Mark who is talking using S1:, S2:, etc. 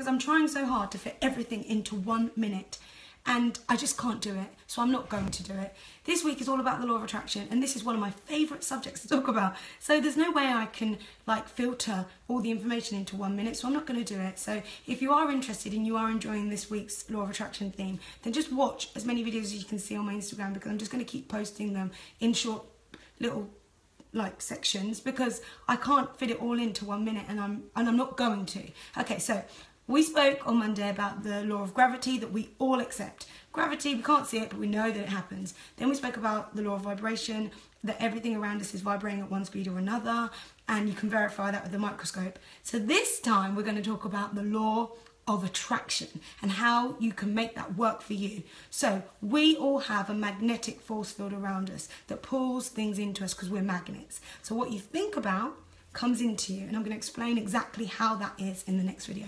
S1: because I'm trying so hard to fit everything into one minute and I just can't do it. So I'm not going to do it. This week is all about the law of attraction and this is one of my favorite subjects to talk about. So there's no way I can like filter all the information into 1 minute, so I'm not going to do it. So if you are interested and you are enjoying this week's law of attraction theme, then just watch as many videos as you can see on my Instagram because I'm just going to keep posting them in short little like sections because I can't fit it all into 1 minute and I'm and I'm not going to. Okay, so we spoke on Monday about the law of gravity that we all accept. Gravity, we can't see it, but we know that it happens. Then we spoke about the law of vibration, that everything around us is vibrating at one speed or another, and you can verify that with the microscope. So this time we're going to talk about the law of attraction and how you can make that work for you. So, we all have a magnetic force field around us that pulls things into us because we're magnets. So, what you think about comes into you, and I'm going to explain exactly how that is in the next video.